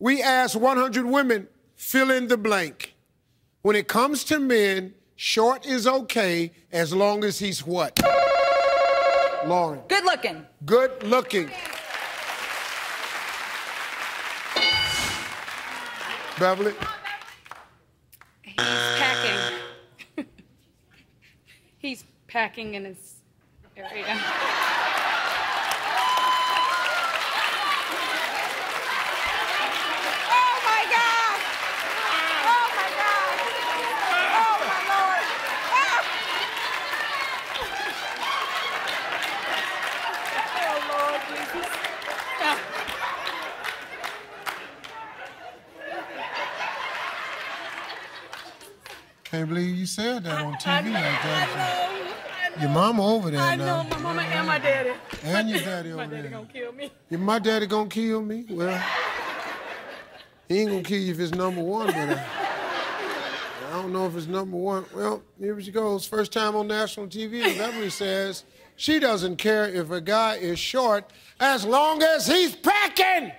We asked 100 women, fill in the blank. When it comes to men, short is okay as long as he's what? Lauren. Good looking. Good looking. Beverly. He's packing. He's packing in his area. Oh my God! Oh my God! Oh my Lord! Ah! Oh Lord Jesus! Can't believe you said that on TV like that. I know. Your mama over there I now. know my mama and my daddy. And your daddy My over daddy there. gonna kill me. If my daddy gonna kill me, well, he ain't gonna kill you if it's number one, but I, I don't know if it's number one. Well, here she goes. First time on national TV, and Beverly says she doesn't care if a guy is short as long as he's packing.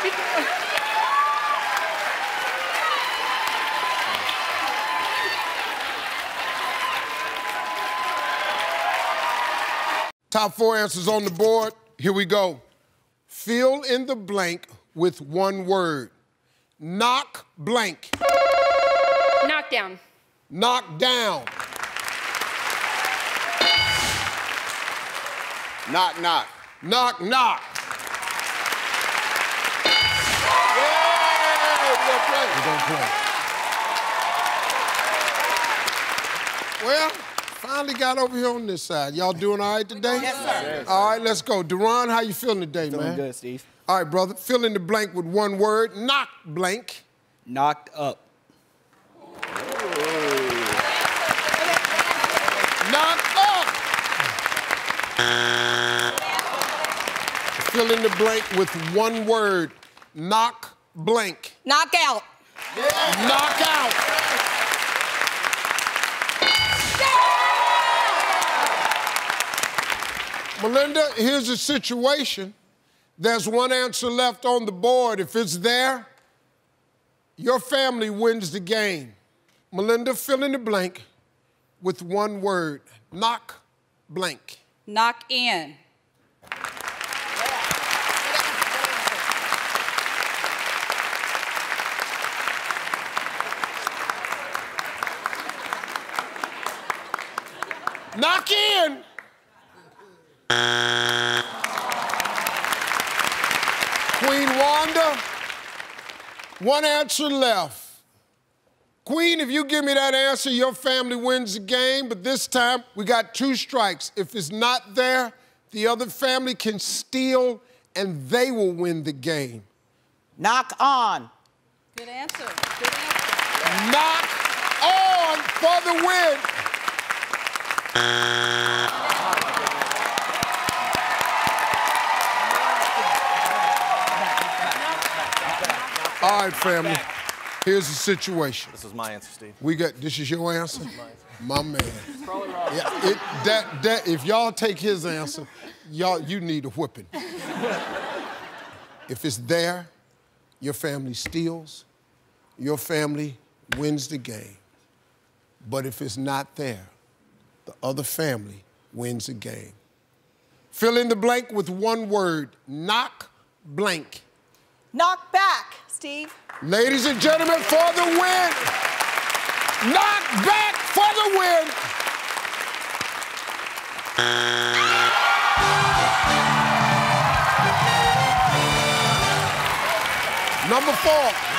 Top four answers on the board. Here we go. Fill in the blank with one word. Knock blank. Knockdown. Knock down. Knock, knock. Knock, knock. Play. We're gonna play. Well, finally got over here on this side. Y'all doing all right today? Yes, sir. All right, let's go. Duran, how you feeling today, Feeling man? good, Steve. All right, brother. Fill in the blank with one word. Knock blank. Knocked up. Knock up. Fill in the blank with one word. Knock blank. Knockout. Knock out. Melinda, here's the situation. There's one answer left on the board. If it's there, your family wins the game. Melinda, fill in the blank with one word. Knock blank. Knock in. Knock in. Queen Wanda, one answer left. Queen, if you give me that answer, your family wins the game, but this time we got two strikes. If it's not there, the other family can steal and they will win the game. Knock on. Good answer. Good answer. Knock on for the win. All right, family. Here's the situation. This is my answer, Steve. We got this is your answer? My man. Yeah, it, that, that, if y'all take his answer, y'all you need a whipping. if it's there, your family steals, your family wins the game. But if it's not there, the other family wins the game. Fill in the blank with one word. Knock blank. Knock back, Steve. Ladies and gentlemen, for the win. Knock back for the win. Number four.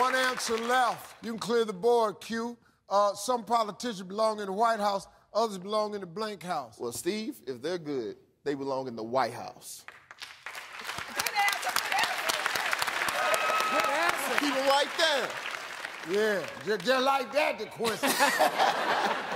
One answer left. You can clear the board, Q. Uh, some politicians belong in the White House, others belong in the blank house. Well, Steve, if they're good, they belong in the White House. Good answer. Good Keep it right there. Yeah, just, just like that, the Quincy.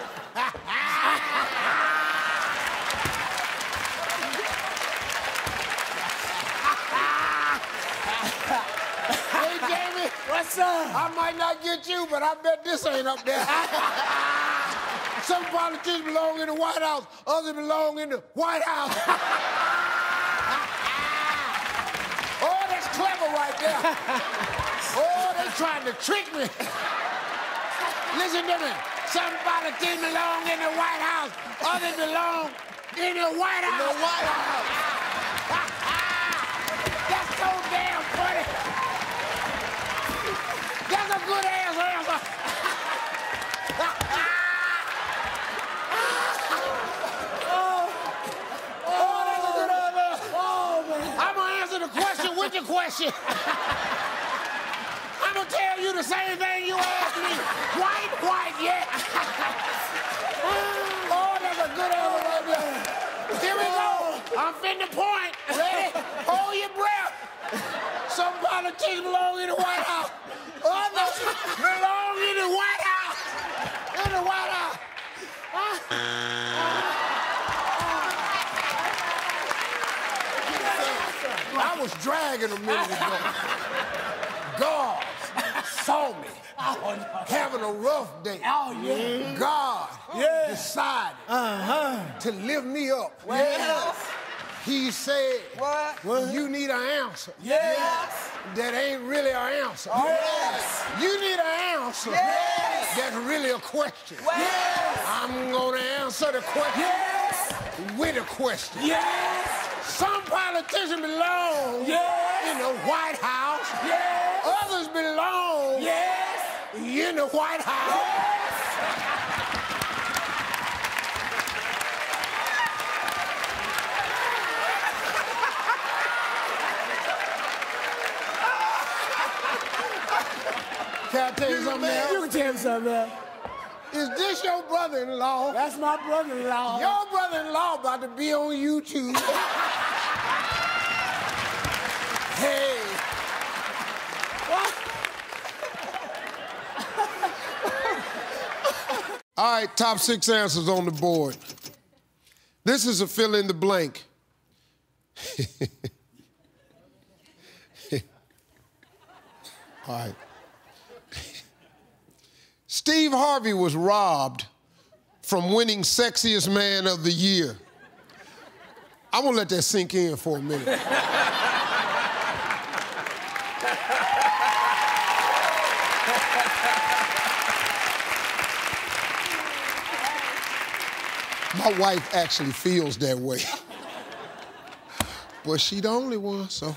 Yes, sir. I might not get you, but I bet this ain't up there. Some politicians belong in the White House, others belong in the White House. oh, that's clever right there. Oh, they trying to trick me. Listen to me. Some politicians belong in the White House, others belong in the White House. The White House. That's so damn funny. That's a good ass answer. oh, that's a good answer. Oh, man. I'm gonna answer the question with the question. I'm gonna tell you the same thing you asked me. White, white, yeah. oh, that's a good there. Here we go. I'm finna point. Ready? Hold your breath. Some politicians belong in the White House. Others belong in the White House. In the White House. I was dragging a minute ago. God saw me having a rough day. Oh, yeah. God Yeah. decided Uh-huh. to lift me up. Yes. He said, What? You need an answer. Yes. That ain't really an answer. Oh, yes. You need an answer. Yes. That's really a question. Yes. I'm gonna answer the question Yes. with a question. Yes. Some politicians belong Yes. in the White House. Yes. Others belong Yes. in the White House. Can I tell you something You can tell me something else. Is this your brother-in-law? That's my brother-in-law. Your brother-in-law about to be on YouTube. hey. What? All right, top six answers on the board. This is a fill in the blank. All right. Steve Harvey was robbed from winning Sexiest Man of the Year. I'm gonna let that sink in for a minute. My wife actually feels that way. But she the only one, so.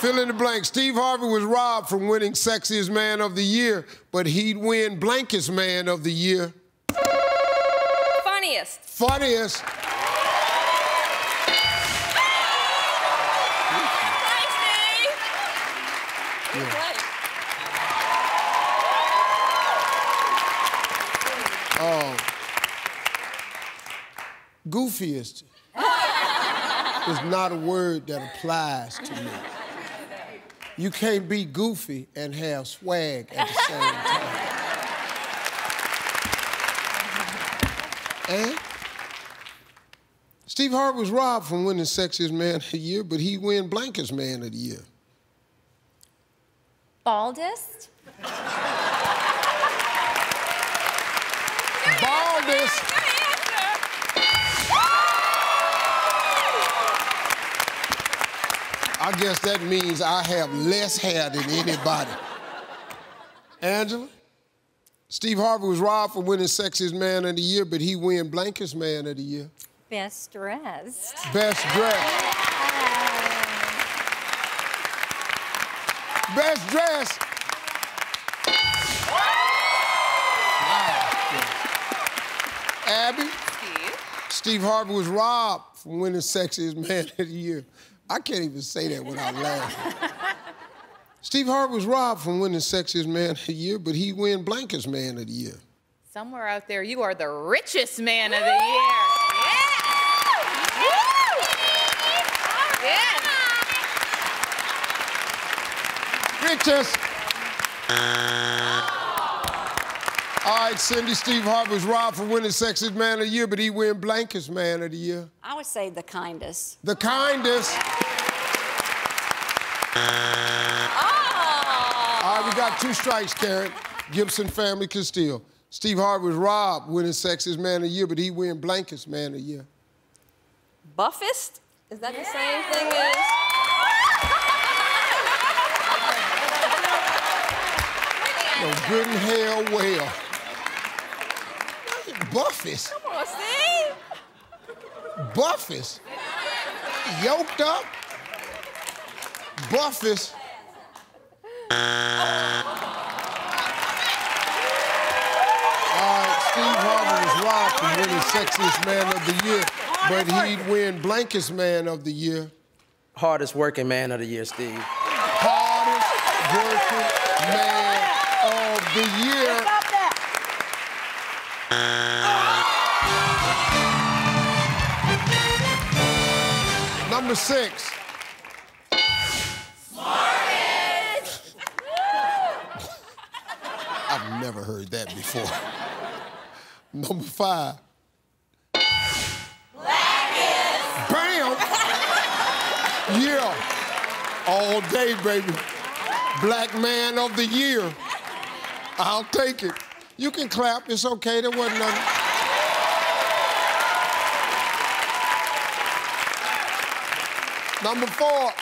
Fill in the blank. Steve Harvey was robbed from winning Sexiest Man of the Year, but he'd win Blankest Man of the Year. Funniest. Funniest. Dave. Oh. Goofiest is not a word that applies to me. You can't be goofy and have swag at the same time. and Steve Harvey was robbed from winning Sexiest Man of the Year, but he win Blankest Man of the Year. Baldest? Baldest. I guess that means I have less hair than anybody. Angela? Steve Harvey was robbed for winning Sexiest Man of the Year, but he win Blankest Man of the Year. Best dressed. Best dressed. Best dressed. Abby? Steve Harvey was robbed from winning Sexiest Man of the Year. I can't even say that without laughing. Steve Harvey was robbed from winning Sexiest Man of the Year, but he win Blankest Man of the Year. Somewhere out there, you are the richest man of the year. Yeah. Woo! Yes. Richest. Right, Cindy, Steve Harvey was robbed from winning Sexiest Man of the Year, but he win Blankest Man of the Year. I would say the kindest. The kindest. Oh. All right, we got two strikes, Karen. Gibson family can steal. Steve Harvey was robbed winning Sexiest Man of the Year, but he win Blankest Man of the Year. Buffest? Is that the same thing as? No good in hell well. Buffest. Come on, Steve. Buffest. Yoked up. Buffest. All right, Steve Harvey was robbed from winning Sexiest Man of the Year, but he'd win Blankest Man of the Year. Hardest working man of the year, Steve. Hardest working man of the year. Number six. Smartest! I've never heard that before. Number five. Bam! Yeah. All day, baby. Black man of the year. I'll take it. You can clap. It's okay. There wasn't nothing. Number four.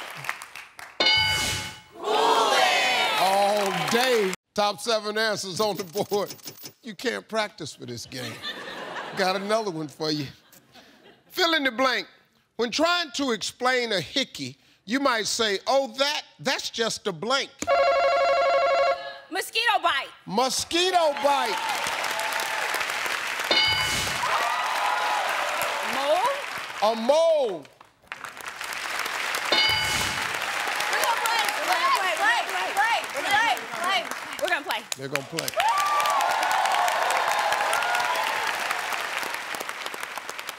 All day. Top seven answers on the board. You can't practice for this game. Got another one for you. Fill in the blank. When trying to explain a hickey, you might say, oh, that, that's just a blank. Mosquito bite. Mosquito bite. Mole. A mole. Play. They're gonna play.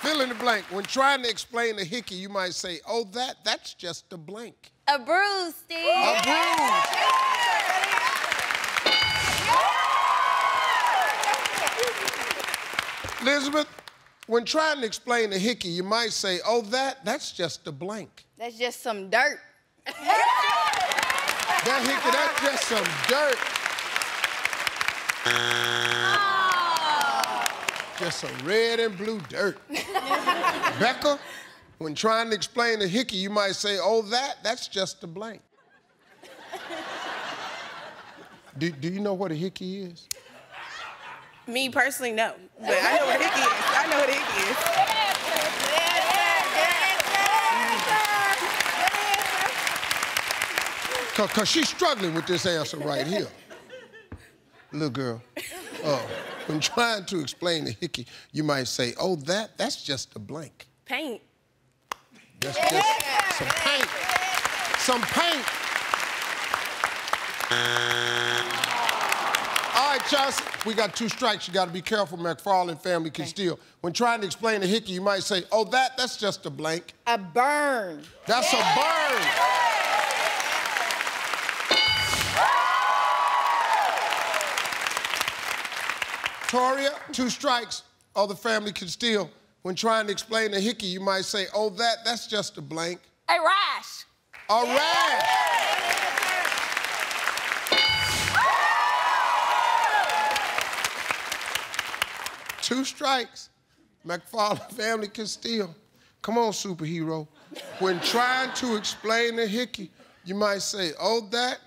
Fill in the blank. When trying to explain a hickey, you might say, oh, that, that's just a blank. A bruise, Steve. A bruise. Elizabeth, when trying to explain a hickey, you might say, oh, that, that's just a blank. That's just some dirt. That hickey, that's just some dirt. Just some red and blue dirt. Becca, when trying to explain a hickey, you might say, oh, that, that's just a blank. Do, do you know what a hickey is? Me personally, no. But I know what Hickey is. I know what Hickey is. Because she's struggling with this answer right here. Little girl. Oh, when trying to explain a hickey, you might say, oh, that, that's just a blank. Paint. That's just some paint. Some paint. All right, Chelsea, we got two strikes. You got to be careful. McFarland family can steal. When trying to explain a hickey, you might say, oh, that, that's just a blank. A burn. That's a burn. Toria, two strikes, or the family can steal. When trying to explain a hickey, you might say, oh, that, that's just a blank. A rash. A rash. Two strikes. McFarland family can steal. Come on, superhero. When trying to explain a hickey, you might say, oh, that,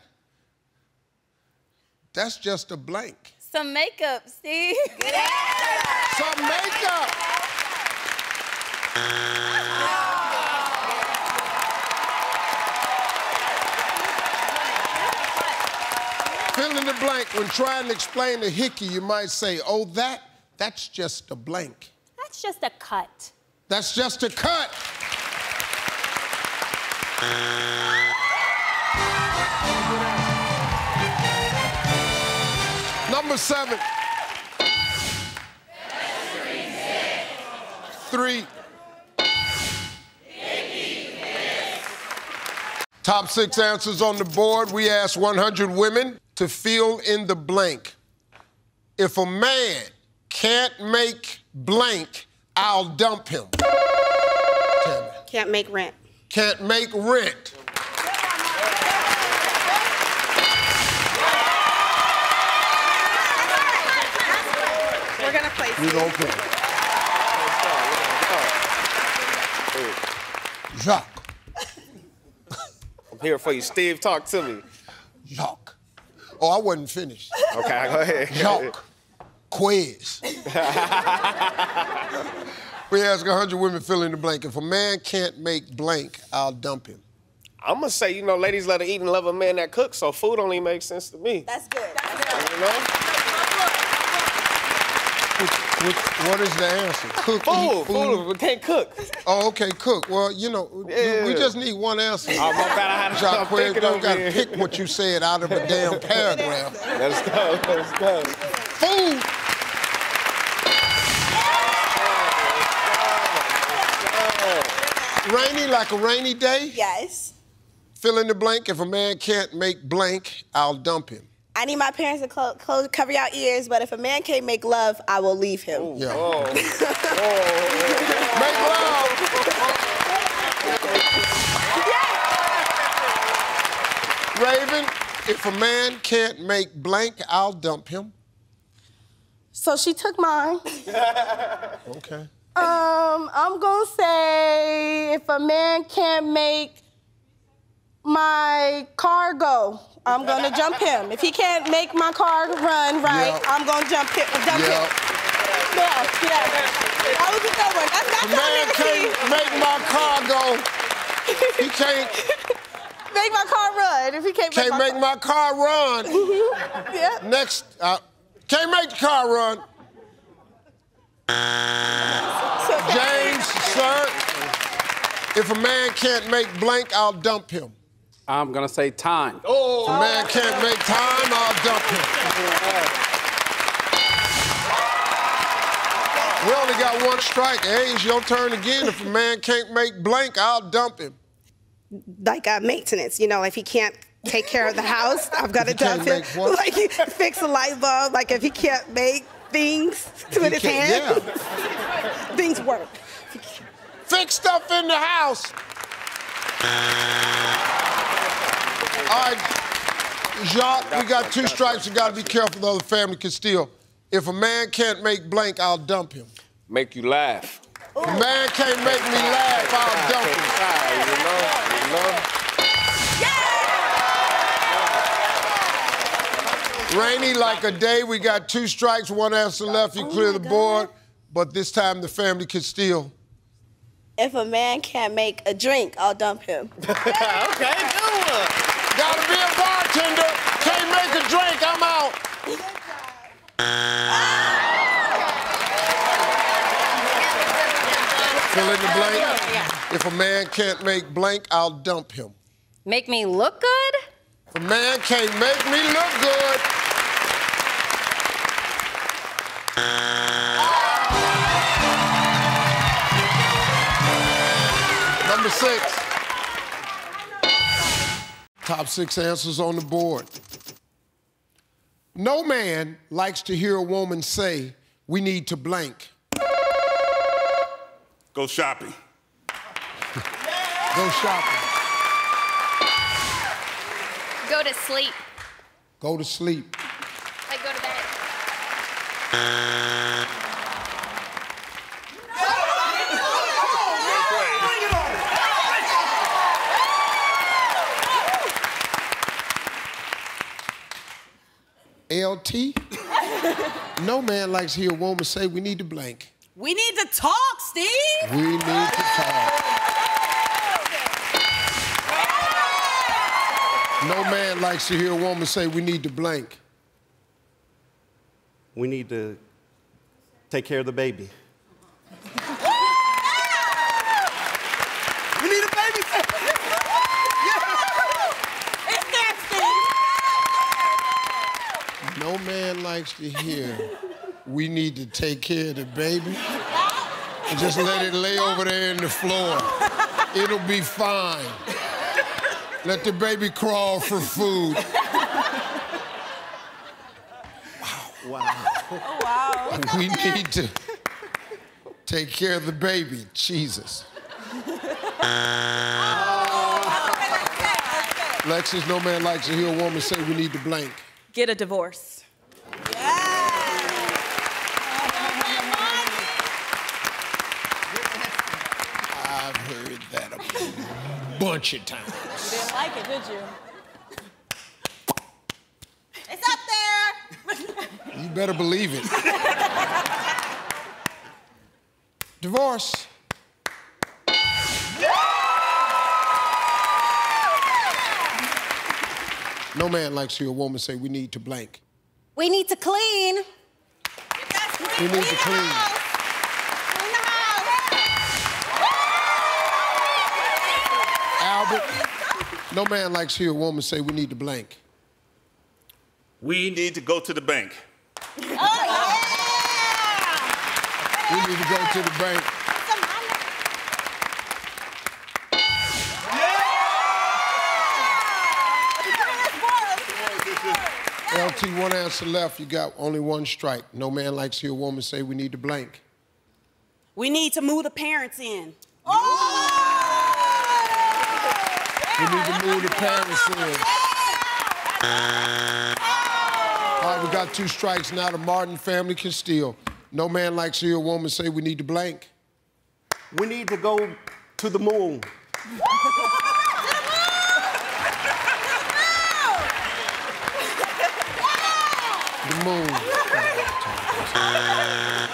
that's just a blank. Some makeup, Steve. Some makeup. Fill in the blank. When trying to explain a hickey, you might say, oh, that, that's just a blank. That's just a cut. That's just a cut. Seven. Three. Top six answers on the board. We asked 100 women to fill in the blank. If a man can't make blank, I'll dump him. Can't make rent. Can't make rent. We don't care. Jacques. I'm here for you. Steve, talk to me. Jacques. Oh, I wasn't finished. Okay, go ahead. Jacques. Quiz. we ask 100 women fill in the blank. If a man can't make blank, I'll dump him. I'm gonna say, you know, ladies love to eat and love a man that cooks, so food only makes sense to me. That's good. You know? Which, what is the answer? Cook, Food, eat, food, we can't cook. Oh, okay, cook. Well, you know, we- we just need one answer. Oh, my bad, I had to Jacques stop Quiz, thinking don't gotta pick what you said out of a damn paragraph. Let's go, let's go. Food. Rainy like a rainy day? Yes. Fill in the blank. If a man can't make blank, I'll dump him. I need my parents to clo- close, cover your ears, but if a man can't make love, I will leave him. Yeah. Oh. Make love. Raven, if a man can't make blank, I'll dump him. So she took mine. Okay. Um, I'm gonna say if a man can't make my car go, I'm gonna jump him. If he can't make my car run right, Yeah. I'm gonna jump him. Jump Yeah. him. Yeah, yeah. That was a good one. That's, that's man can't make my car go. He can't make my car run. If he can't, can't make make my my car run. Yeah. Next, uh, can't make the car run. James, sir, if a man can't make blank, I'll dump him. I'm gonna say time. If a man can't make time, I'll dump him. We only got one strike. Hey, it's your turn again. If a man can't make blank, I'll dump him. like uh, maintenance. You know, if he can't take care of the house, I've got to If he can't dump him. what? Like he- fix a light bulb. Like if he can't make things with his can't- hands, things work. Fix stuff in the house. All right, Jacques, we got two strikes. You got to be careful, though. the other family can steal. If a man can't make blank, I'll dump him. Make you laugh. If a man can't make me laugh, I'll dump him. You know, you know. Rainy like a day. We got two strikes, one answer left. You clear the oh board, but this time the family can steal. If a man can't make a drink, I'll dump him. okay, good one. Gotta be a bartender. Can't make a drink. I'm out. Fill in the blank. If a man can't make blank, I'll dump him. Make me look good? If a man can't make me look good. Number six. Top six answers on the board. No man likes to hear a woman say, we need to blank. Go shopping. Go shopping. Go to sleep. Go to sleep. LT? no man likes to hear a woman say, we need to blank. We need to talk, Steve. We need to talk. No man likes to hear a woman say, we need to blank. We need to take care of the baby. We need a babysitter. It's that, Steve. No man likes to hear, we need to take care of the baby. And just let it lay over there in the floor. It'll be fine. Let the baby crawl for food. Wow. Wow. Oh, wow. We need to take care of the baby. Jesus. Lexus, no man likes to hear a woman say we need to blank. Get a divorce. that a bunch of times. You didn't like it, did you? It's up there. You better believe it. Divorce. No man likes to hear a woman say, We need to blank. We need to clean. We need to clean. No man likes to hear a woman say, We need to blank. We need to go to the bank. Oh, yeah! We need to go to the bank. LT, one answer left. You got only one strike. No man likes to hear a woman say, We need to blank. We need to move the parents in. We need to move the parents in. All right, we got two strikes now. The Martin family can steal. No man likes to hear a woman say, We need to blank. We need to go to the moon. The moon.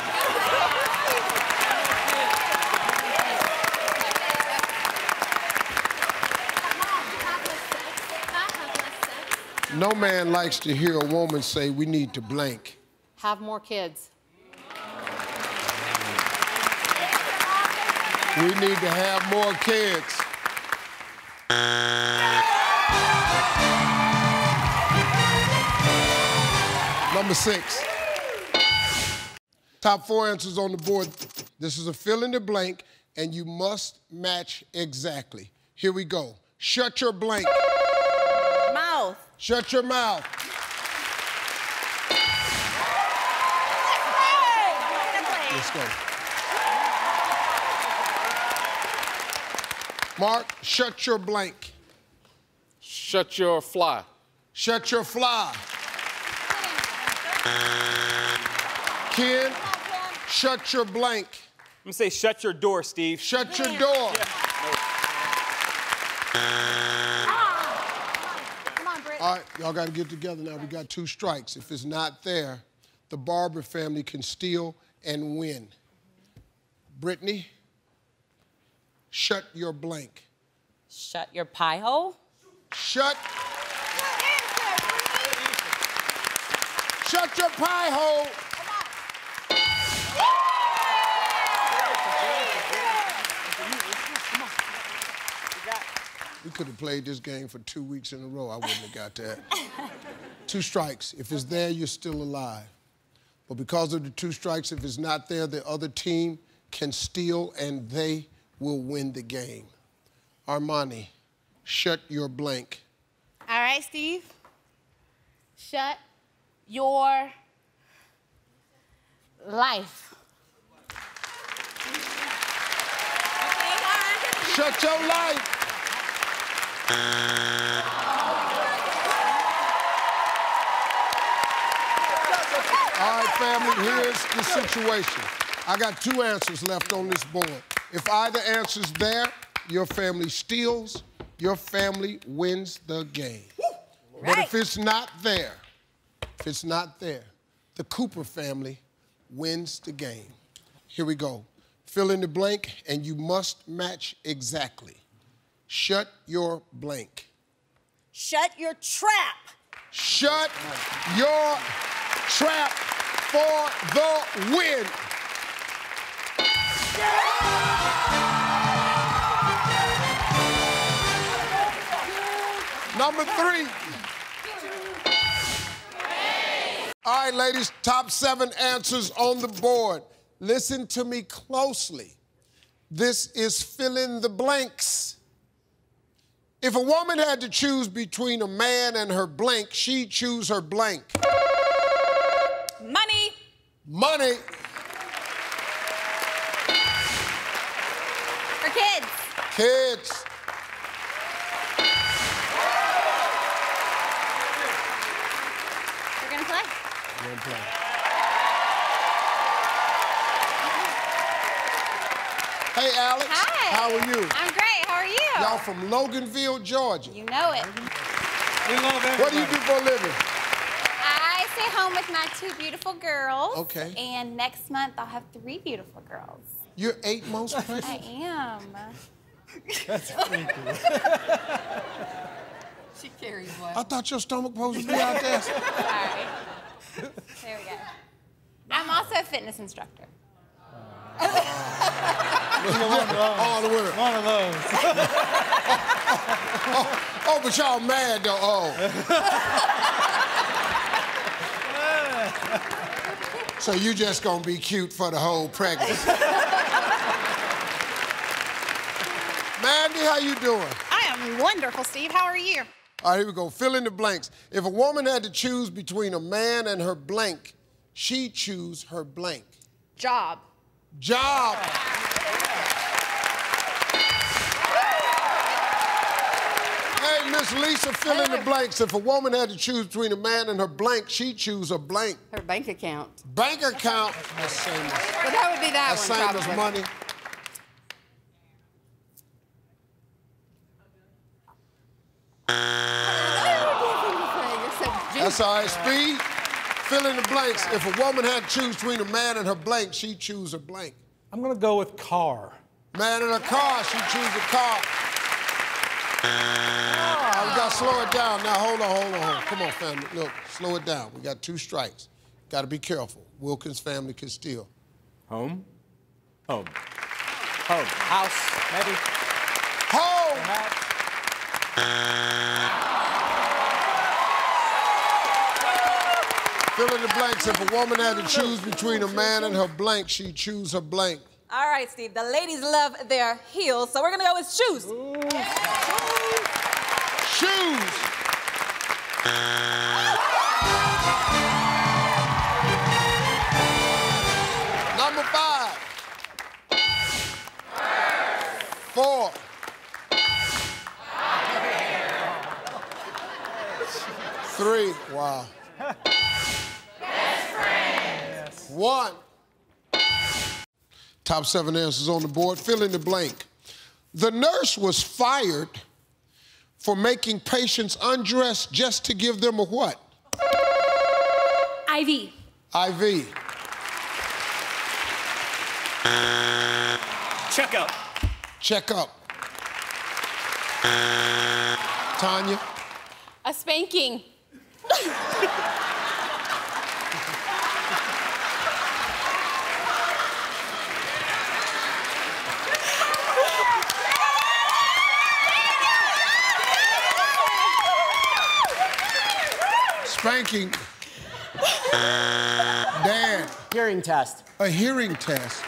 No man likes to hear a woman say, We need to blank. Have more kids. We need to have more kids. Number six. Top four answers on the board. This is a fill in the blank, and you must match exactly. Here we go. Shut your blank. Mouth. Shut your mouth. Let's go. Mark, shut your blank. Shut your fly. Shut your fly. Ken, shut your blank. I'm gonna say shut your door, Steve. Shut your door. All right, y'all got to get together now. We got two strikes. If it's not there, the Barber family can steal and win. Brittany, shut your blank. Shut your pie hole. Shut. Shut your pie hole. We could have played this game for two weeks in a row. I wouldn't have got that. two strikes. If it's there, you're still alive. But because of the two strikes, if it's not there, the other team can steal and they will win the game. Armani, shut your blank. All right, Steve. Shut your life. Shut your life. All right, family, here's the situation. I got two answers left on this board. If either answer's there, your family steals, your family wins the game. But if it's not there, if it's not there, the Cooper family wins the game. Here we go. Fill in the blank, and you must match exactly. Shut your blank. Shut your trap. Shut your trap for the win. Number three. All right, ladies, top seven answers on the board. Listen to me closely. This is fill in the blanks. If a woman had to choose between a man and her blank, she'd choose her blank. Money. Money. For kids. Kids. We're gonna play. We're gonna play. Hey, Alex. Hi. How are you? I'm great. How you? Y'all from Loganville, Georgia. You know it. We love What do you do for a living? I stay home with my two beautiful girls. Okay. And next month I'll have three beautiful girls. You're eight months pregnant? I am. That's She carries one. I thought your stomach supposed to be out there. Sorry. There we go. I'm also a fitness instructor. All the women. One of those. oh, oh, but y'all mad though. Oh. so you just gonna be cute for the whole pregnancy. Mandy, how you doing? I am wonderful, Steve. How are you? All right, here we go. Fill in the blanks. If a woman had to choose between a man and her blank, she'd choose her blank. Job. Job. Hey, Miss Lisa, fill in the blanks. If a woman had to choose between a man and her blank, she'd choose a blank. Her bank account. Bank account. That's same as, But that would be that that's one, same probably. as money. That's all right. Speed. Fill in the blanks. If a woman had to choose between a man and her blank, she'd choose a blank. I'm gonna go with car. Man in a car, she'd choose a car. We gotta slow it down. Now, hold on, hold on, hold on. Come on, family. Look, slow it down. We got two strikes. Gotta be careful. Wilkins family can steal. Home? Home. Home. House, maybe? Home! Fill in the blanks. If a woman had to choose between a man and her blank, she'd choose her blank. All right, Steve. The ladies love their heels, so we're gonna go with shoes. Shoes. Three. Wow. One. Top seven answers on the board. Fill in the blank. The nurse was fired for making patients undress just to give them a what? IV. IV. Check up. Check up. Tanya. A spanking. Spanking. Dad. Hearing test. A hearing test.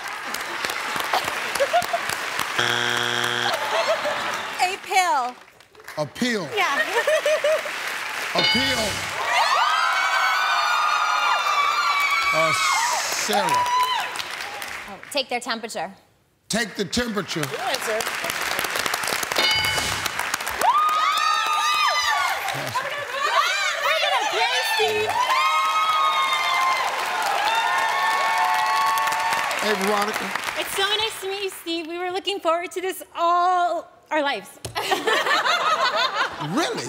A pill. A pill. Yeah. A pill. Uh, Sarah. Oh, take their temperature. Take the temperature. We're gonna play, Steve. Hey, Veronica. It's so nice to meet you, Steve. We were looking forward to this all our lives. Really?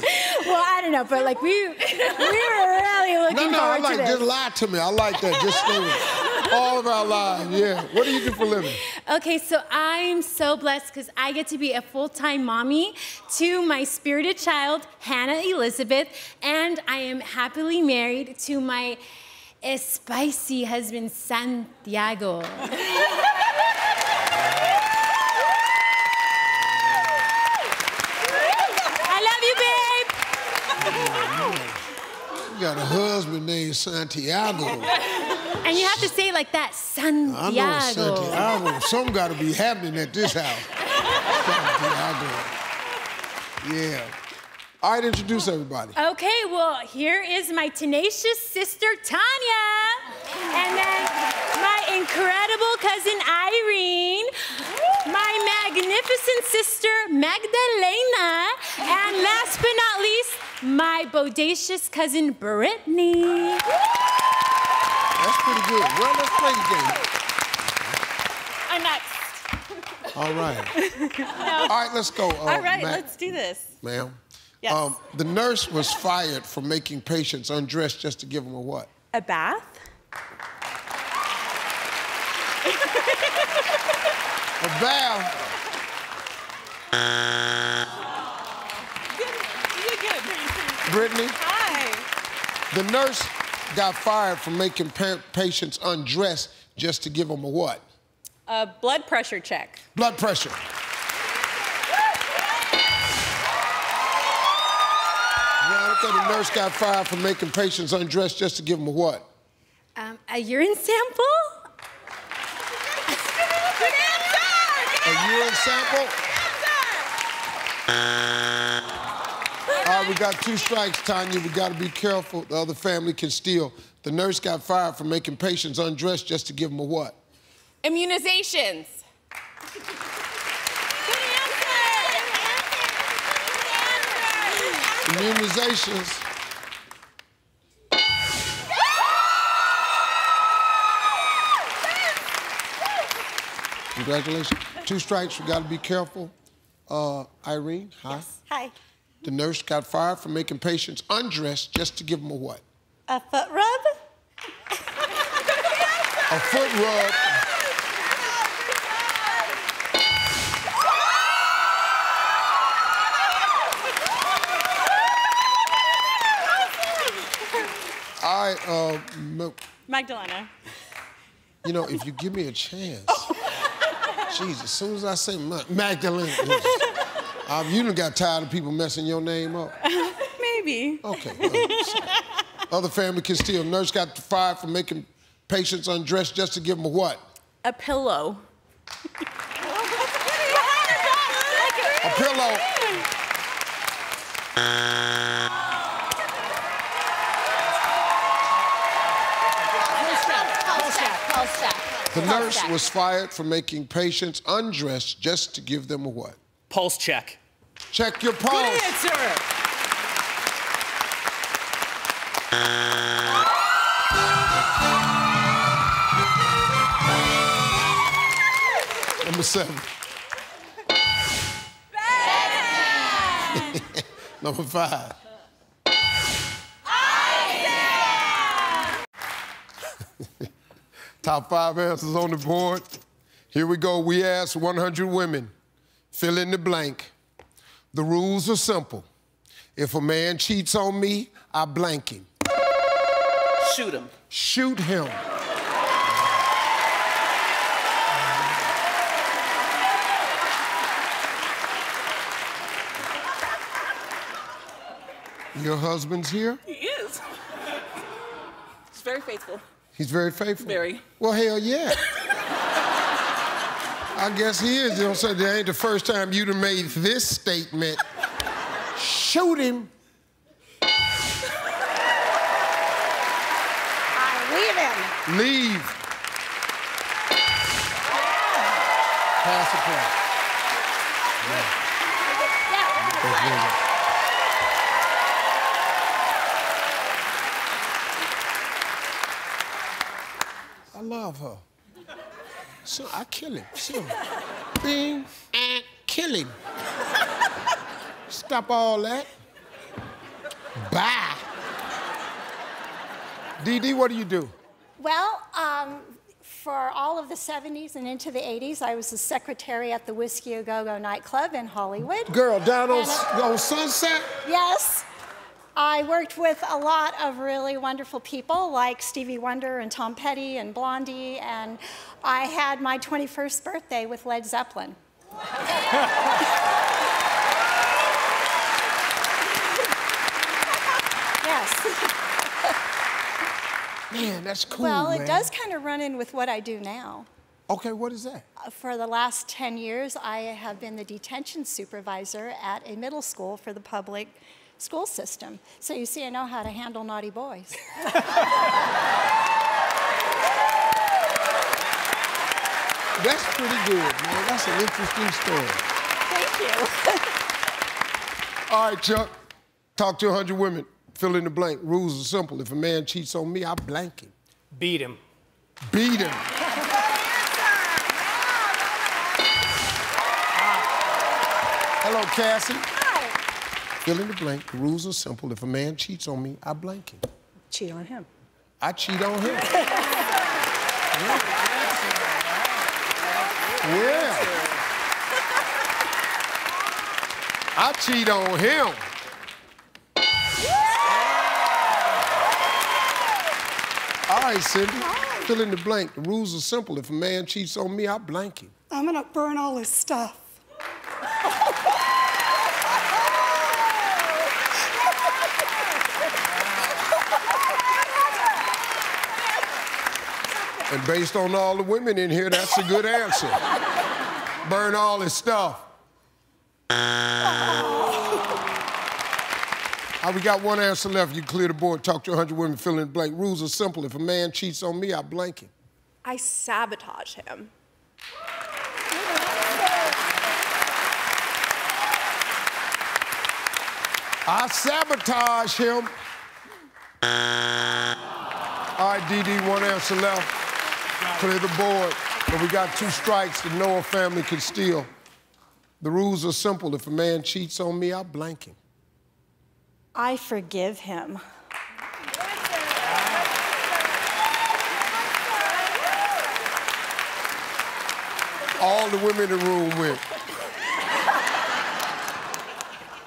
Well, I don't know, but like we we were really looking No, no, I forward like to this. just lie to me. I like that. Just it. All of our lives, yeah. What do you do for a living? Okay, so I'm so blessed because I get to be a full time mommy to my spirited child, Hannah Elizabeth, and I am happily married to my eh, spicy husband, Santiago. I love you, babe. You got a husband named Santiago. And you have to say like that, Santiago. I know Santiago. Something got to be happening at this house. Santiago. Yeah. All right, introduce everybody. Okay, well, here is my tenacious sister, Tanya. And then my incredible cousin, Irene. My magnificent sister, Magdalena. And last but not least, my bodacious cousin, Brittany. That's pretty good. Well, let's play the game. I'm next. All right. All right, let's go. Uh, All right, Mac- let's do this. Ma'am. Yes. Um, the nurse was fired for making patients undress just to give them a what? A bath? A bath. You're good. Brittany, Hi. the nurse got fired for making pa- patients undress just to give them a what? A blood pressure check. Blood pressure. Veronica, the nurse got fired for making patients undress just to give them a what? Um, a urine sample? A urine sample? We got two strikes, Tanya. We got to be careful. The other family can steal. The nurse got fired for making patients undress just to give them a what? Immunizations. Immunizations. Congratulations. Two strikes. We got to be careful. Uh, Irene, hi. Hi. The nurse got fired for making patients undress just to give them a what? A foot rub? A foot rub. All right, uh, M- Magdalena. you know, if you give me a chance, jeez, as soon as I say Ma- Magdalene, um, you done got tired of people messing your name up. Maybe. Okay. uh, so- Other family can steal. Nurse got fired for making patients undress just to give them a what? A pillow. A pillow. The nurse was fired for making patients undress just to give them a what? Pulse check. Check your pulse. Good answer. Number seven. Number five. Top five answers on the board. Here we go. We asked 100 women, fill in the blank. The rules are simple. If a man cheats on me, I blank him. Shoot him. Shoot him. Your husband's here? He is. He's very faithful. He's very faithful. Very. Well, hell yeah. I guess he is. You know, so that ain't the first time you'd have made this statement. Shoot him. I leave him. Leave. Pass the point. That's very good. I love her. So I kill him. So, bing, and kill him. Stop all that. Bye. Dee Dee, what do you do? Well, um, for all of the 70s and into the 80s, I was the secretary at the Whiskey A Go Go nightclub in Hollywood. Girl, down on, on Sunset? Yes. I worked with a lot of really wonderful people like Stevie Wonder and Tom Petty and Blondie, and I had my 21st birthday with Led Zeppelin. yes. Man, that's cool. well, man. it does kind of run in with what I do now. Okay, what is that? Uh, For the last 10 years, I have been the detention supervisor at a middle school for the public school system. So you see, I know how to handle naughty boys. That's pretty good, man. That's an interesting story. Thank you. All right, Chuck. Talk to 100 women. Fill in the blank. Rules are simple. If a man cheats on me, I blank him. Beat him. Beat him. Hello, Cassie. Hi. Fill in the blank. The rules are simple. If a man cheats on me, I blank him. Cheat on him. I cheat on him. yeah. I cheat on him. All right, Cindy. Fill in the blank. The rules are simple. If a man cheats on me, I blank him. I'm gonna burn all his stuff. And based on all the women in here, that's a good answer. Burn all his stuff. All right, uh, we got one answer left. You clear the board, talk to 100 women, fill in the blank. Rules are simple. If a man cheats on me, I blank him. I sabotage him. I sabotage him. All right, DD, one answer left. Clear the board. But we got two strikes the Noah family can steal. The rules are simple. If a man cheats on me, I blank him. I forgive him. All the women in the room went.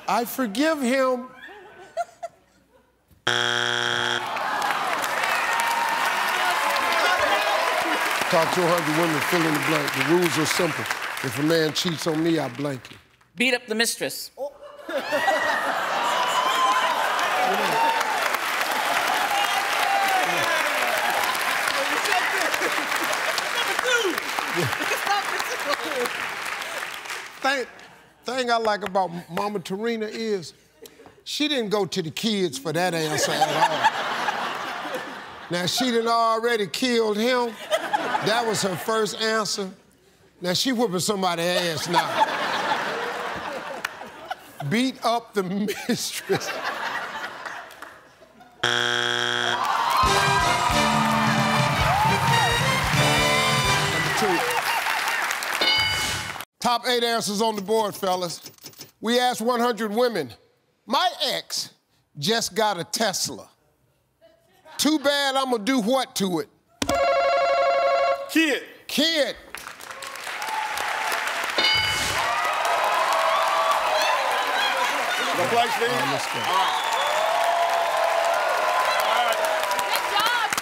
I forgive him. Talk to 100 women, fill in the blank. The rules are simple. If a man cheats on me, I blank him. Beat up the mistress. Oh. thing, thing I like about Mama Tarina is she didn't go to the kids for that answer at all. Now, she done already killed him. That was her first answer. Now, she whooping somebody's ass now. Beat up the mistress. Top eight answers on the board, fellas. We asked 100 women. My ex just got a Tesla. Too bad I'm gonna do what to it? Kid. Kid. The play, Steve. Oh, let's go.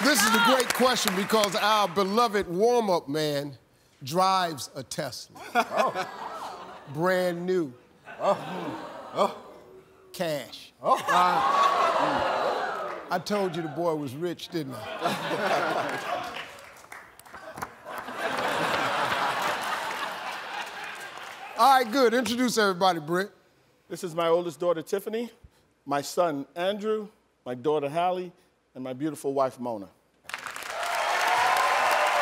This is a great question because our beloved warm-up man drives a Tesla. Oh. Brand new. Oh. Cash. I told you the boy was rich, didn't I? All right, good. Introduce everybody, Britt. This is my oldest daughter, Tiffany, my son, Andrew, my daughter, Hallie, and my beautiful wife, Mona.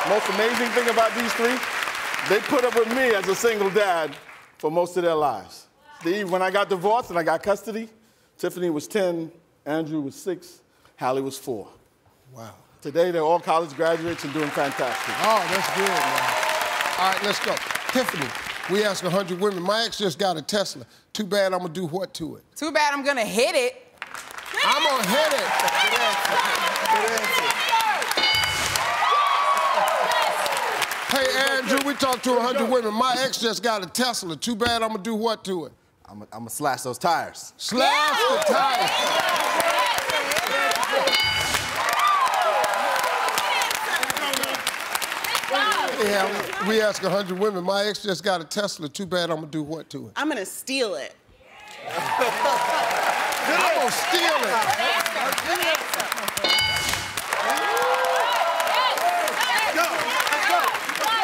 Most amazing thing about these three, they put up with me as a single dad for most of their lives. Steve, when I got divorced and I got custody, Tiffany was 10, Andrew was six, Hallie was four. Wow. Today, they're all college graduates and doing fantastic. Oh, that's good, man. All right, let's go. Tiffany, we asked 100 women. My ex just got a Tesla. Too bad I'm gonna do what to it? Too bad I'm gonna hit it. I'm gonna hit it. Hey, Andrew, we talked to 100 women. My ex just got a Tesla. Too bad I'm gonna do what to it? I'm gonna slash those tires. Slash the tires. Yeah, we asked 100 women. My ex just got a Tesla. Too bad I'm gonna do what to it? I'm gonna steal it. I'm gonna steal it.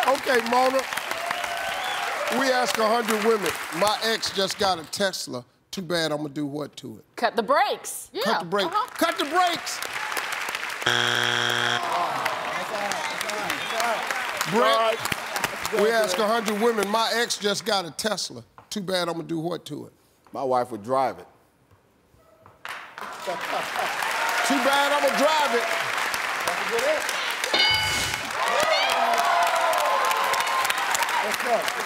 Okay, Mona. We asked 100 women. My ex just got a Tesla. Too bad I'm gonna do what to it? Cut the brakes. Yeah. Cut the brakes. uh-huh. Cut the brakes. Brett, we asked 100 women. My ex just got a Tesla. Too bad I'm gonna do what to it? My wife would drive it. Too bad I'm gonna drive it.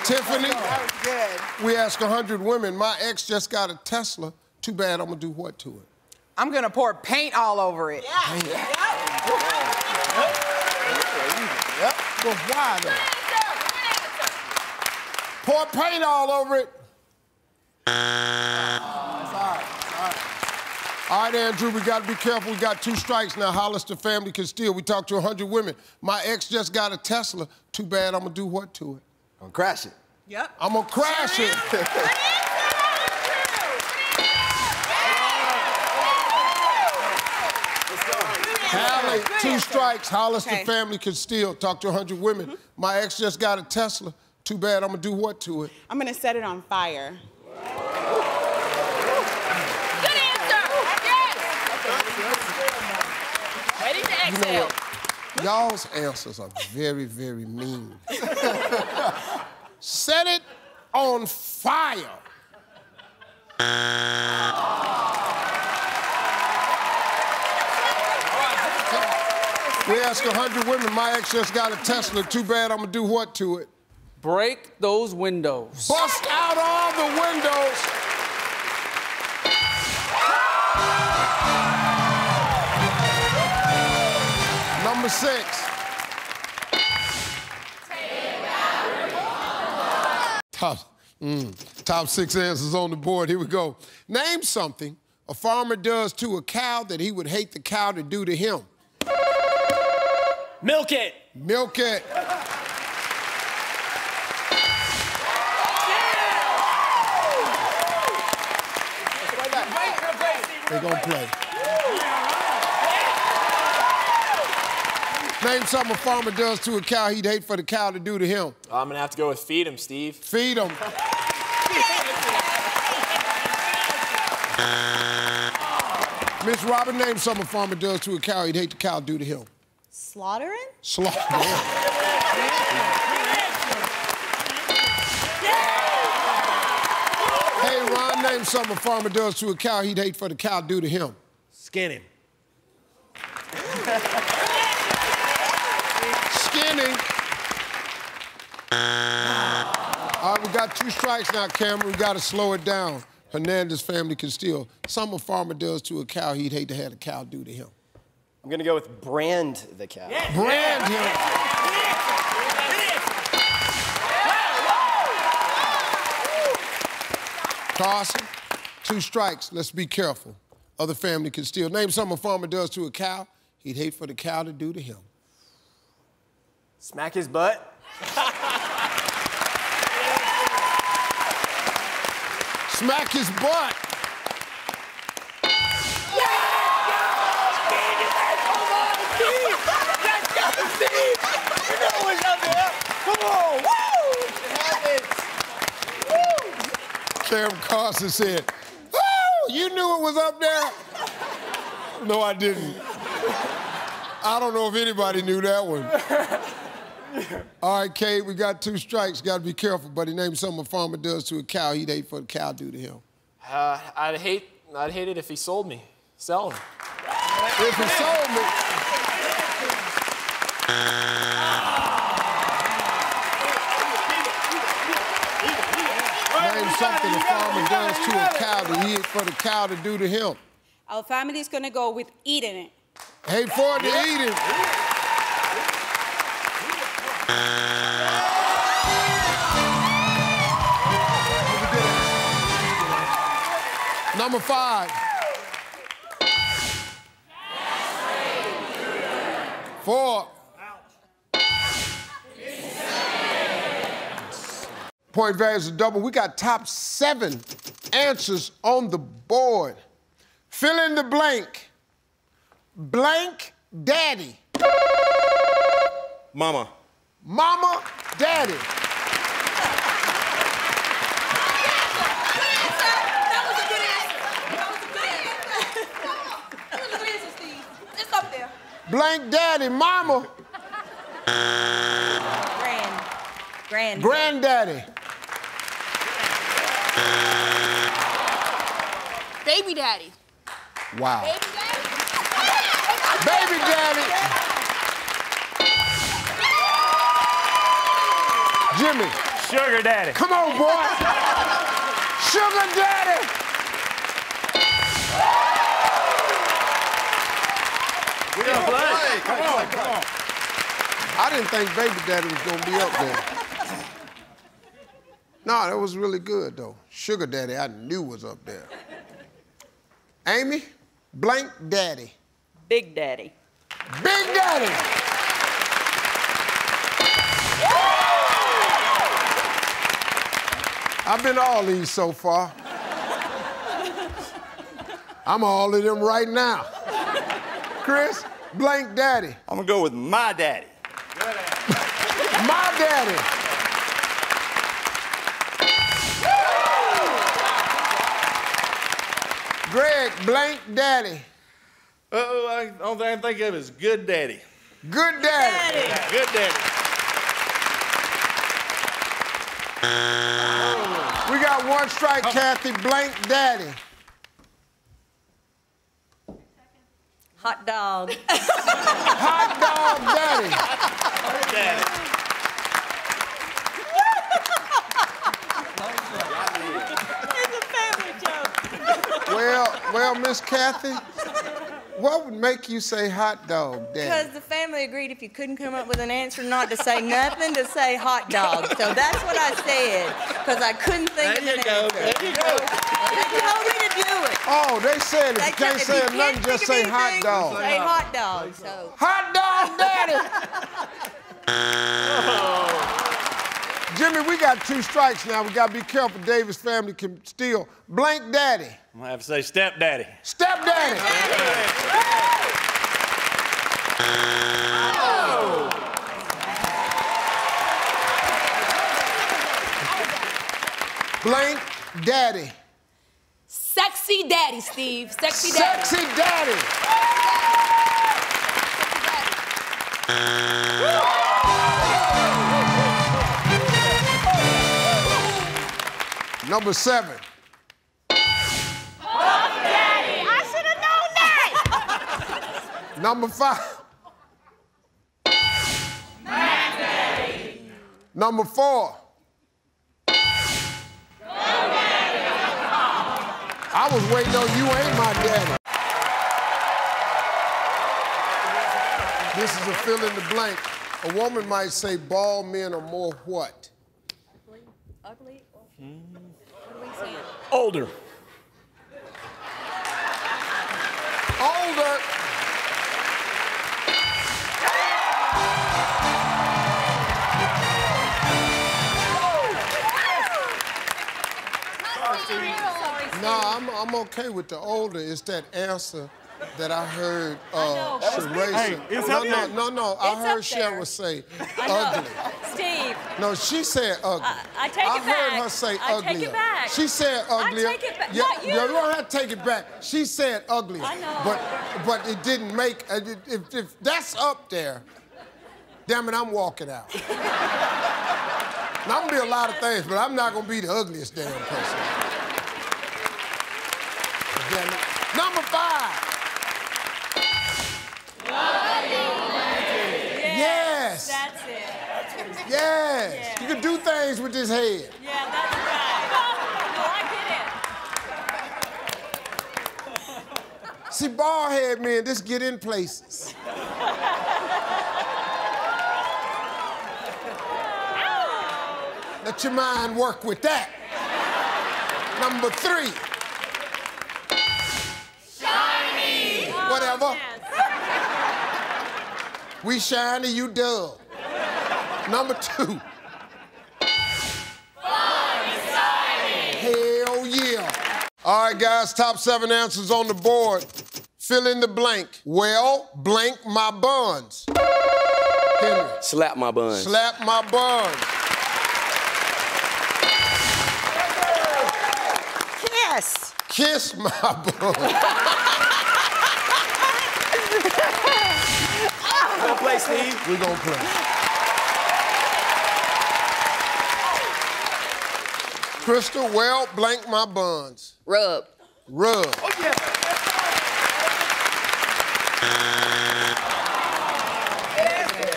Tiffany, That was good. we ask 100 women, my ex just got a Tesla. Too bad I'm gonna do what to it? I'm gonna pour paint all over it. But why though? Pour paint all over it. All right, Andrew, we got to be careful. We got two strikes now. Hollister family can steal. We talked to 100 women. My ex just got a Tesla. Too bad I'm going to do what to it? I'm gonna crash it. Yep. I'm going to crash it. Two strikes. Hollister Okay. family can steal. Talk to 100 women. Mm-hmm. My ex just got a Tesla. Too bad I'm going to do what to it? I'm gonna set it on fire. Good answer, yes! Ready to You know exhale. Y'all's answers are very, very mean. Set it on fire. We ask 100 women, my ex just got a Tesla. Too bad I'm gonna do what to it? Break those windows. Bust out all the windows. Number six. Top, mm, top six answers on the board. Here we go. Name something a farmer does to a cow that he would hate the cow to do to him. Milk it. Milk it. They're gonna play. Name something a farmer does to a cow he'd hate for the cow to do to him. I'm gonna have to go with feed him, Steve. Feed him. Miss Robin, name something a farmer does to a cow he'd hate the cow do to him. Slaughtering? Slaughter. Hey, Ron, name something a farmer does to a cow he'd hate for the cow do to him. Skin him. Skinny. All right, we got two strikes now, Cameron. We got to slow it down. Hernandez family can steal. Something a farmer does to a cow he'd hate to have a cow do to him. I'm gonna go with brand the cow. Brand him. Carson, two strikes. Let's be careful. Other family can steal. Name something a farmer does to a cow he'd hate for the cow to do to him. Smack his butt. Smack his butt. Cam Carson said, Woo! You knew it was up there? No, I didn't. I don't know if anybody knew that one. All right, Kate, we got two strikes. Got to be careful, buddy. Name something a farmer does to a cow he'd hate for the cow do to him. Uh, I'd hate, I'd hate it if he sold me. Sell him. If he sold me. Name something a farmer does to a cow that he for the cow to do to him. Our family is gonna go with eating it. Hate for it to eat it. Number five. Four. Point values are double. We got top seven answers on the board. Fill in the blank. Blank daddy. Mama. Mama, daddy. It's up there. Blank daddy, mama. Grand. Grand. Granddaddy. Baby daddy. Wow. Baby daddy. Baby daddy. Jimmy, Sugar daddy. Come on, boy. Sugar daddy. We gonna play. Come on, come on. I didn't think Baby Daddy was gonna be up there. No, that was really good though. Sugar Daddy, I knew was up there. Amy, blank daddy. Big Daddy. Big Daddy. I've been all these so far. I'm all of them right now. Chris, blank daddy. I'm gonna go with my daddy. My daddy. Greg, blank daddy. Uh-oh, I don't think I think of it as good daddy. Good daddy. Good daddy. We got one strike, Kathy. Blank daddy. Hot dog. Hot dog daddy. Hot Daddy. Well, well, Miss Kathy, what would make you say hot dog daddy? Because the family agreed if you couldn't come up with an answer not to say nothing, to say hot dog. So that's what I said. Because I couldn't think There of you an go. answer. There you go. They told me to do it. Oh, they said if They you can't say you nothing, can't just think say of hot dog. Say hot dog. So Hot dog daddy. Jimmy, we got two strikes now. We got to be careful. Davis family can steal. Blank daddy. I'm gonna have to say stepdaddy. Step daddy. Blank daddy. Sexy daddy, Steve. Sexy daddy. Sexy daddy. Number seven. Number five. Number four. I was waiting on you ain't my daddy. This is a fill in the blank. A woman might say bald men are more what? ugly. Hmm. Older. Older. No, I'm, I'm okay with the older. It's that answer that I heard uh, Sheree Hey, it's no, up no, there. no, no. I heard up. Cheryl say ugly. Steve, No, she said ugly. I- I take I it heard back. her say I take uglier. it back. She said I uglier. take it back. Yeah, Not you. you don't have to take it back. She said uglier. I know. But but it didn't make. uh, it- If, if that's up there, damn it, I'm walking out. Now, I'm gonna be a lot of things, but I'm not gonna be the ugliest damn person. Damn it. Number five. Yes. That's it. Yes. You can do things with this head. Yeah, that's right. No, oh, I get it. See, bald head men, just get in places. Let your mind work with that. Number three. Shiny. Whatever. We shiny, you dull. Number two. Hell yeah. All right, guys, top seven answers on the board. Fill in the blank. Well, blank my buns. Henry. Slap my buns. Slap my buns. Kiss. Kiss my buns. Go play, Steve. we gonna play. Crystal, well, blank my buns. Rub. Rub. Okay.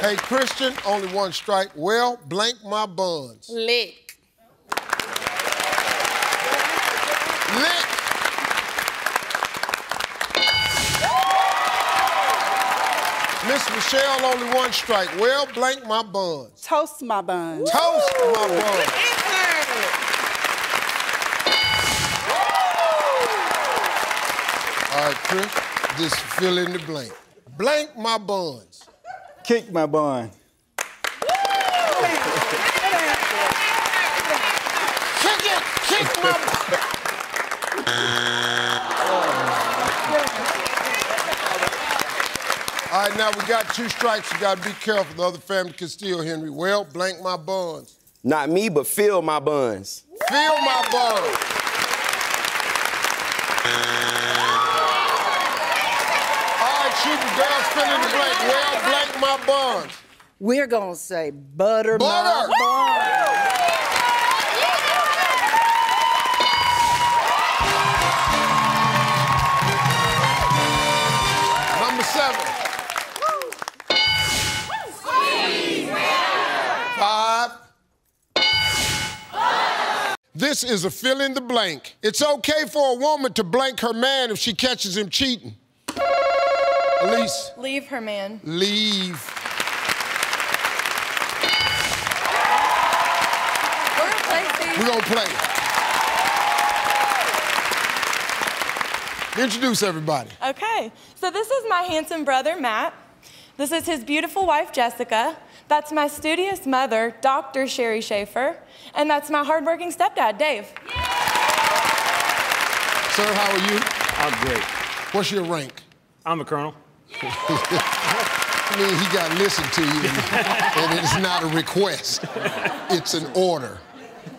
Hey, Christian, only one strike. Well, blank my buns. Lick. Lick. Miss Michelle, only one strike. Well, blank my buns. Toast my buns. Toast my buns. All right, Chris, just fill in the blank. Blank my buns. Kick my bun. Kick it! Kick my All right, now we got two strikes. You gotta be careful. The other family can steal Henry. Well, blank my buns. Not me, but fill my buns. Feel my buns. All right, shooting girls, fill in the blank. Well, blank my buns. We're gonna say butter, Butter. my bun. This is a fill in the blank. It's okay for a woman to blank her man if she catches him cheating. Elise, Leave her man. leave. We're gonna play, Steve. We're gonna play. Introduce everybody. Okay, so this is my handsome brother, Matt. This is his beautiful wife, Jessica. That's my studious mother, Dr. Sherry Schaefer. And that's my hardworking stepdad, Dave. Sir, how are you? I'm great. What's your rank? I'm a colonel. I mean, he got to listen to you, and, and it's not a request. It's an order.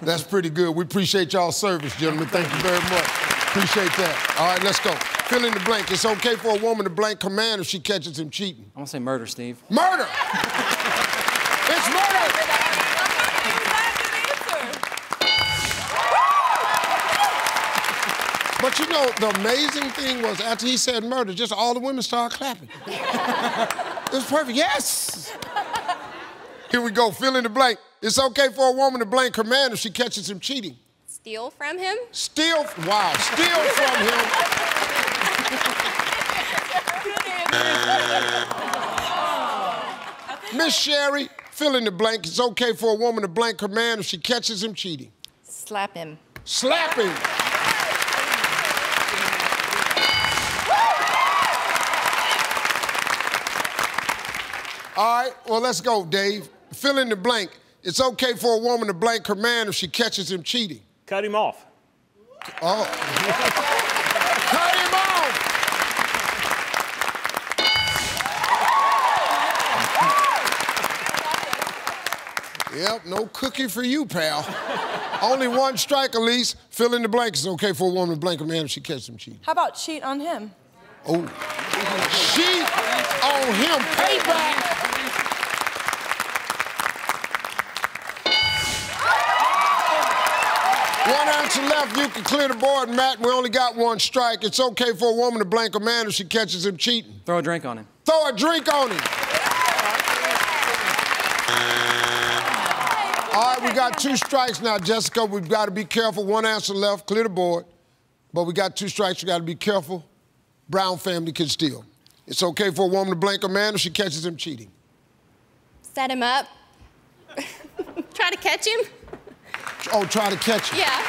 That's pretty good. We appreciate y'all's service, gentlemen. Thank you very much. Appreciate that. All right, let's go. Fill in the blank. It's okay for a woman to blank command if she catches him cheating. I'm gonna say murder, Steve. Murder! But you know, the amazing thing was after he said murder, just all the women started clapping. it was perfect. Yes! Here we go. Fill in the blank. It's okay for a woman to blank her man if she catches him cheating. Steal from him? Steal, wow, steal from him. Miss Sherry, fill in the blank. It's okay for a woman to blank her man if she catches him cheating. Slap him. Slap him. All right, well, let's go, Dave. Fill in the blank. It's okay for a woman to blank her man if she catches him cheating. Cut him off. Oh. Cut him off! Yep, no cookie for you, pal. Only one strike, Elise. Fill in the blank. It's okay for a woman to blank a man if she catches him cheating. How about cheat on him? Oh. Cheat on him. Payback. One answer left. You can clear the board, Matt. We only got one strike. It's okay for a woman to blank a man if she catches him cheating. Throw a drink on him. Throw a drink on him. All right, we got two strikes now, Jessica. We've got to be careful. One answer left. Clear the board. But we got two strikes. We got to be careful. Brown family can steal. It's okay for a woman to blank a man if she catches him cheating. Set him up. Try to catch him? Oh, try to catch him. Yeah.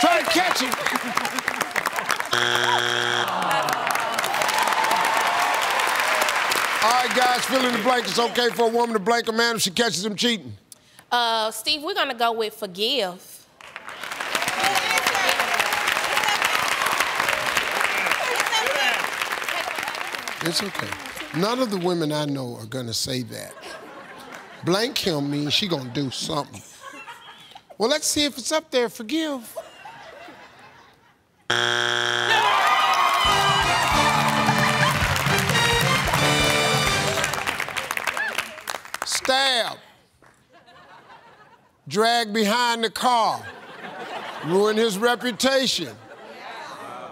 Try to catch him. All right, guys, fill in the blank. It's okay for a woman to blank a man if she catches him cheating. Uh, Steve, we're gonna go with forgive. It's okay. None of the women I know are gonna say that. Blank him means she gonna do something. Well, let's see if it's up there. Forgive. Stab. Drag behind the car. Ruin his reputation.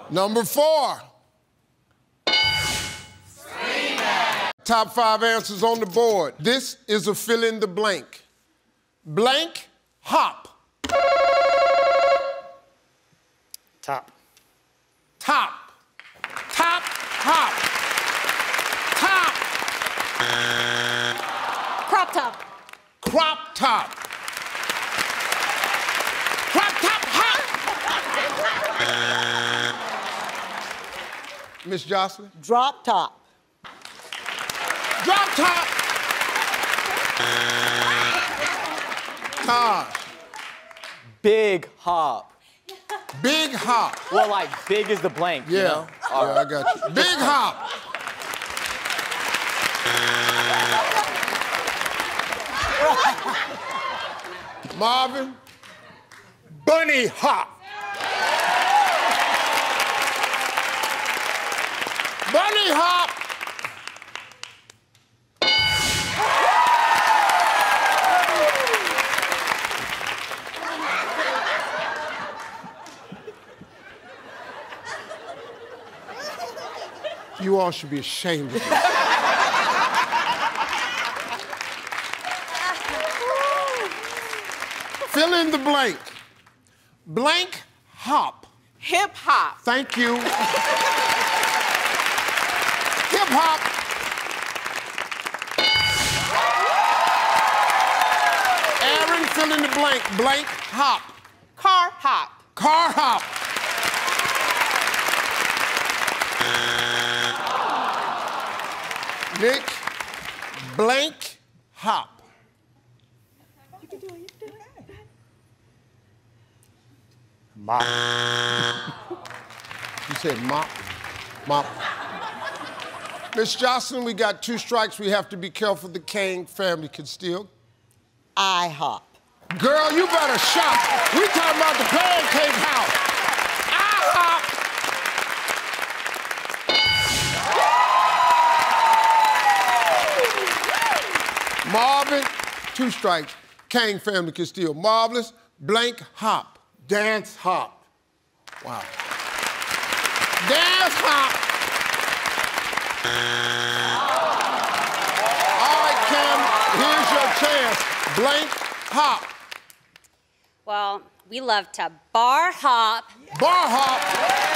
Number four. Top five answers on the board. This is a fill in the blank. Blank hop. Top. Top. Top hop. Top. Crop top. Crop top. Crop top hop. Miss Jocelyn? Drop top. Drop top. Taj. Big hop. Big hop. Well, like big is the blank. Yeah. You know? Yeah, I got you. Big hop. Marvin. Bunny hop. Bunny hop. You all should be ashamed of yourself. Fill in the blank. Blank hop. Hip hop. Thank you. Hip hop. Aaron, fill in the blank. Blank hop. Car hop. Car hop. Nick, blank hop. Mop. You said mop? Mop. Miss Jocelyn, we got two strikes. We have to be careful the Kane family can steal. IHOP. Girl, you better shop. We talking about the pancake house. I two strikes. Kane family can steal. Marvelous, blank hop. Dance hop. Wow. Dance hop. All right, Cam, here's your chance. Blank hop. Well, we love to bar hop. Bar hop.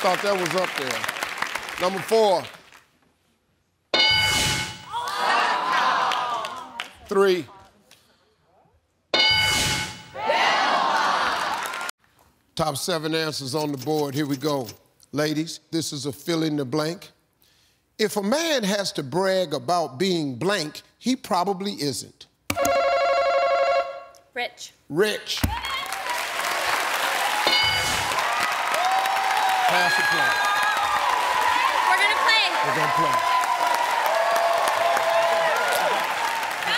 Thought that was up there. Number four. Three. Top seven answers on the board. Here we go. Ladies, this is a fill in the blank. If a man has to brag about being blank, he probably isn't. Rich. Rich. Pass play. We're gonna play. We're gonna play.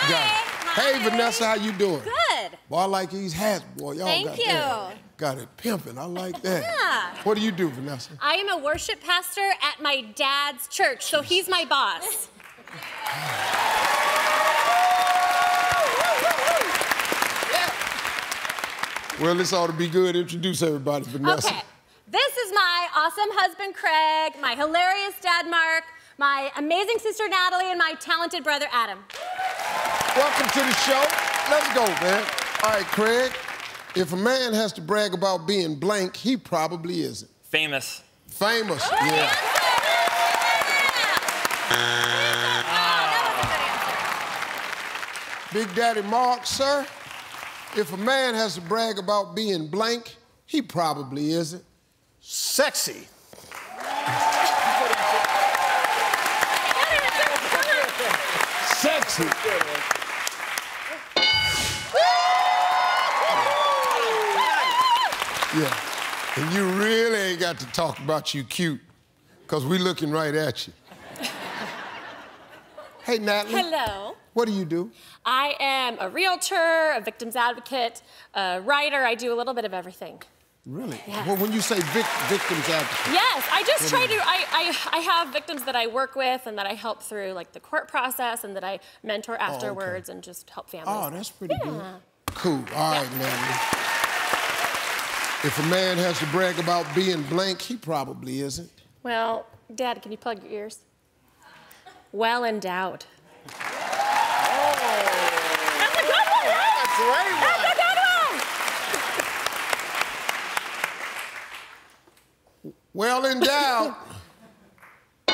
Got it. Hey, Vanessa, how you doing? Good. Boy, I like these hats, boy. Y'all Thank got you. that. Got it pimping. I like that. Yeah. What do you do, Vanessa? I am a worship pastor at my dad's church, so he's my boss. Well, this ought to be good. Introduce everybody, Vanessa. Okay. This is my awesome husband, Craig, my hilarious dad, Mark, my amazing sister, Natalie, and my talented brother, Adam. Welcome to the show. Let's go, man. All right, Craig. If a man has to brag about being blank, he probably isn't. Famous. Famous, oh, yeah. Big Daddy Mark, sir. If a man has to brag about being blank, he probably isn't. Sexy. Sexy. Yeah. And you really ain't got to talk about you cute, because we looking right at you. hey, Natalie. Hello. What do you do? I am a realtor, a victim's advocate, a writer. I do a little bit of everything. Really? Yeah. Well, when you say vic- victims advocate. Yes, I just try to. I, I I have victims that I work with and that I help through like the court process and that I mentor oh, afterwards and just help oh, families. Oh, that's pretty yeah. good. Cool. All right, Natalie. If a man has to brag about being blank, he probably isn't. Well, Dad, can you plug your ears? Well endowed. Oh. That's a good one, right? That's a great one. That's a good one. Well endowed.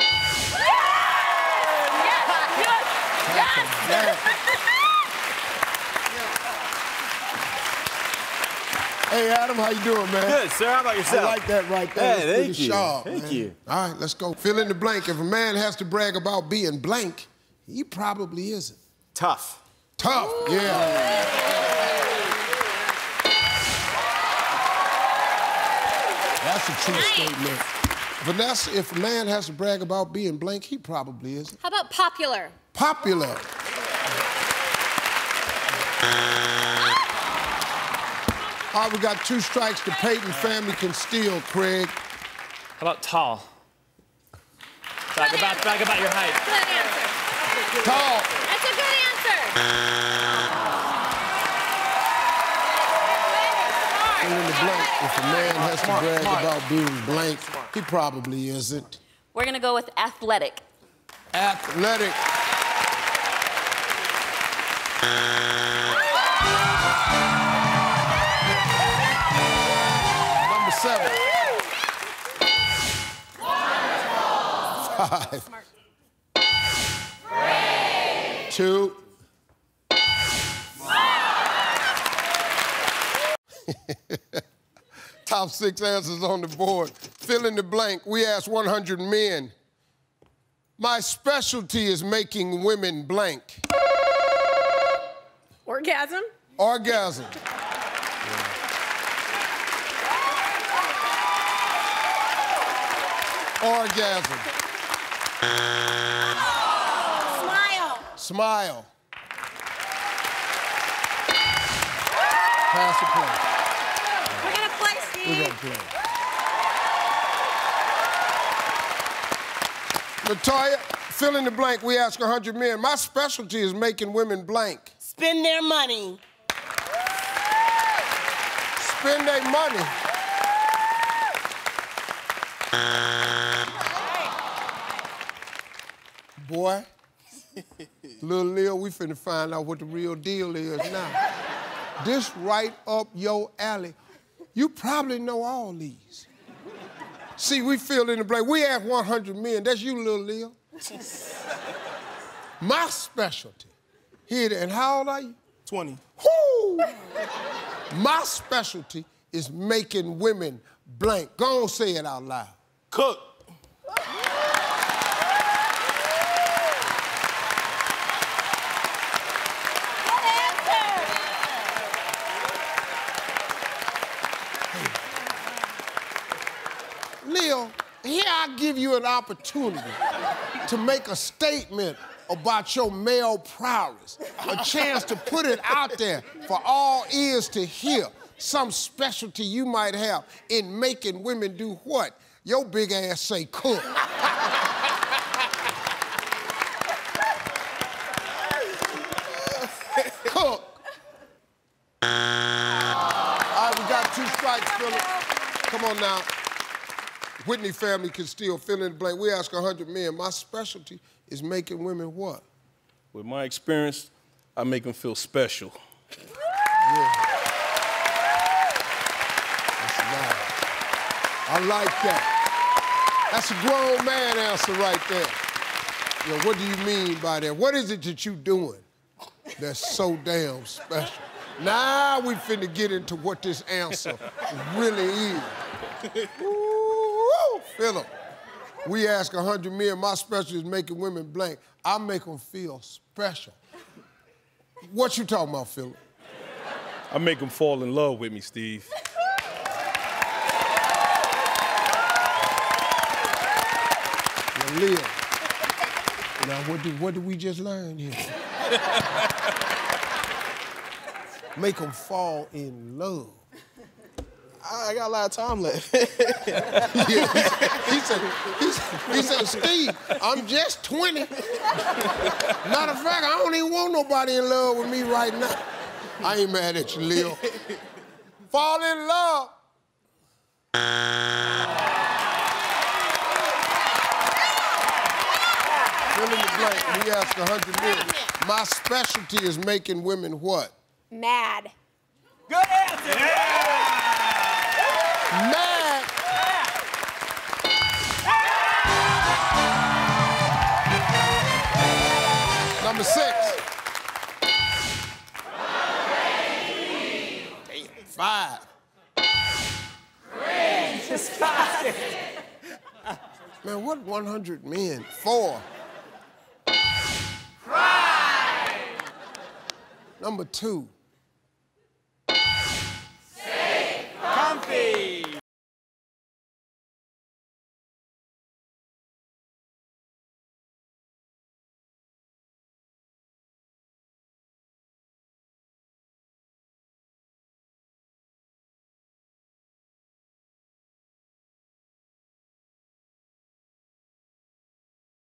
Hey, Adam, how you doing, man? Good, sir. How about yourself? I like that right there. Hey, That's thank pretty you. sharp, Thank man. you. All right, let's go. Fill in the blank. If a man has to brag about being blank, he probably isn't. Tough. Tough, yeah. That's a true statement. Vanessa, if a man has to brag about being blank, he probably isn't. How about popular? Popular. Ah! All right, we got two strikes. The Peyton family can steal, Craig. How about tall? Brag about, brag about your height. Good answer. Tall. That's a good answer. In the blank. If a man has to brag about being blank, he probably isn't. We're gonna go with athletic. Athletic. Number seven. Five. Two. Top six answers on the board. Fill in the blank. We asked 100 men. My specialty is making women blank. Orgasm? Orgasm. Orgasm. Smile. Smile. Pass the play. We're gonna play, We're Steve. gonna play. Latoya, fill in the blank. We ask 100 men. My specialty is making women blank. Spend their money. Spend their money. Boy, little Lil, we finna find out what the real deal is now. this right up your alley. You probably know all these. See, we fill in the blank. We asked 100 men. That's you, little Lil. My specialty. Here. And how old are you? 20. Whoo! My specialty is making women blank. Go on, say it out loud. Cook. Leo, here I give you an opportunity to make a statement about your male prowess, a chance to put it out there for all ears to hear. Some specialty you might have in making women do what? Your big ass say cook. cook. All right, we got two strikes, Philip. Come on now. Whitney family can still fill in the blank. We ask 100 men. My specialty is making women what? With my experience, I make them feel special. I like that. That's a grown man answer right there. Yo, what do you mean by that? What is it that you doing that's so damn special? Now we finna get into what this answer really is. Philip, we ask 100 men, my specialty is making women blank. I make them feel special. What you talking about, Philip? I make them fall in love with me, Steve. Now, now what what did we just learn here? Make them fall in love. I got a lot of time left. Yeah, he, he said, he, said- he said, Steve, I'm just 20. Matter of fact, I don't even want nobody in love with me right now. I ain't mad at you, Leo. Fall in love. Fill in the blank. We ask a hundred million. My specialty is making women what? Mad. Good answer. Mad. Number six. Damn, five. Just five. Man, what 100 men? Four. Number two.